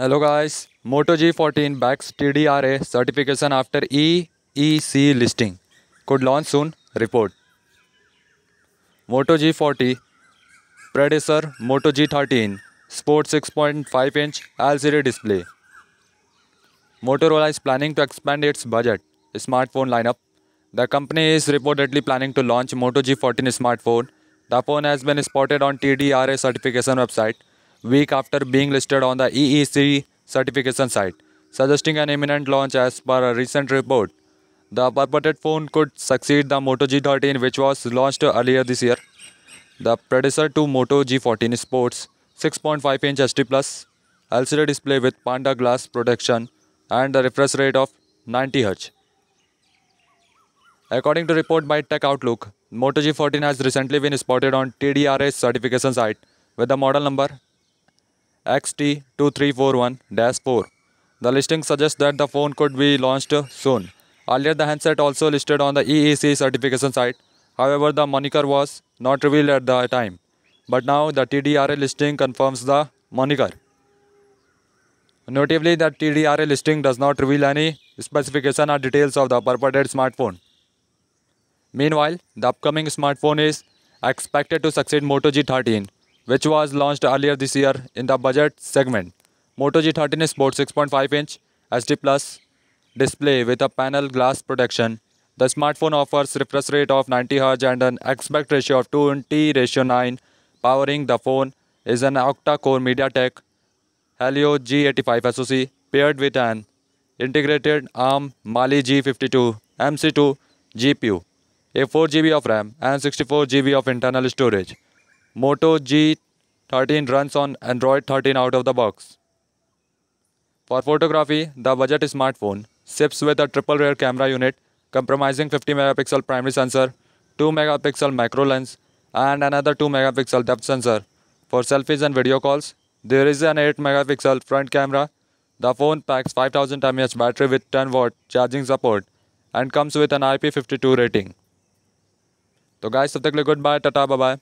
Hello guys, Moto G14 backs TDRA certification after EEC listing. Could launch soon? Report. Moto G14 predecessor Moto G13 sports 6.5 inch LCD display. Motorola is planning to expand its budget smartphone lineup. The company is reportedly planning to launch Moto G14 smartphone. The phone has been spotted on TDRA certification website week after being listed on the EEC certification site, suggesting an imminent launch as per a recent report. The purported phone could succeed the Moto G13 which was launched earlier this year. The predecessor to Moto G14 sports 6.5 inch HD plus LCD display with Panda glass protection and a refresh rate of 90 Hz. According to report by Tech Outlook, Moto G14 has recently been spotted on TDRA's certification site with the model number XT2341-4. The listing suggests that the phone could be launched soon. Earlier, the handset also listed on the EEC certification site. However, the moniker was not revealed at the time. But now the TDRA listing confirms the moniker. Notably, the TDRA listing does not reveal any specification or details of the purported smartphone. Meanwhile, the upcoming smartphone is expected to succeed Moto G13, which was launched earlier this year in the budget segment. Moto G13 sports 6.5 inch HD Plus display with a Panda glass protection. The smartphone offers refresh rate of 90 Hz and an aspect ratio of 20 ratio 9. Powering the phone is an octa-core MediaTek Helio G85 SoC paired with an integrated ARM Mali G52 MC2 GPU, a 4GB of RAM and 64GB of internal storage. Moto G13 runs on Android 13 out of the box. For photography, the budget smartphone ships with a triple rear camera unit comprising 50 megapixel primary sensor, 2 megapixel macro lens, and another 2 megapixel depth sensor. For selfies and video calls, there is an 8 megapixel front camera. The phone packs 5000 mAh battery with 10 watt charging support and comes with an IP52 rating. तो guys तब तक ले good bye tata bye bye